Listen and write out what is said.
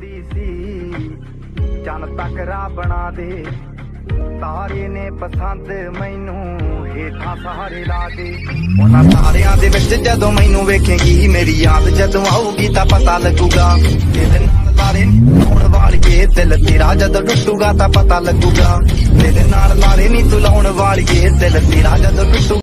ਹੁੰਦੀ ਸੀ। ਚੰਨ ਤੱਕ ਬਣਾ ਦੇ। ਤਾਰੇ ਨੇ ਪਸੰਦ ਮੈਨੂੰ ਹੇਠਾਂ ਸਹਾਰੇ ਲਾ ਦੇ। ਉਹਨਾਂ ਤਾਰਿਆਂ ਦੇ ਵਿੱਚ ਜਦੋਂ ਮੈਨੂੰ ਵੇਖੇਗੀ, ਮੇਰੀ ਯਾਦ ਜਦੋਂ ਆਊਗੀ ਤਾਂ ਪਤਾ ਲੱਗੂਗਾ। ਤੇਰੇ ਨਾਲ ਲਾਰੇ ਲਾਉਣ ਵਾਲੀਏ ਦਿਲ ਤੇਰਾ ਜਦੋਂ ਟੁੱਟੂਗਾ ਤਾਂ ਪਤਾ ਲੱਗੂਗਾ। ਤੇਰੇ ਨਾਲ ਲਾਰੇ ਨਹੀਂ ਤੂੰ ਲਾਉਣ ਵਾਲੀਏ ਦਿਲ ਤੇਰਾ ਜਦੋਂ ਟੁੱਟੂ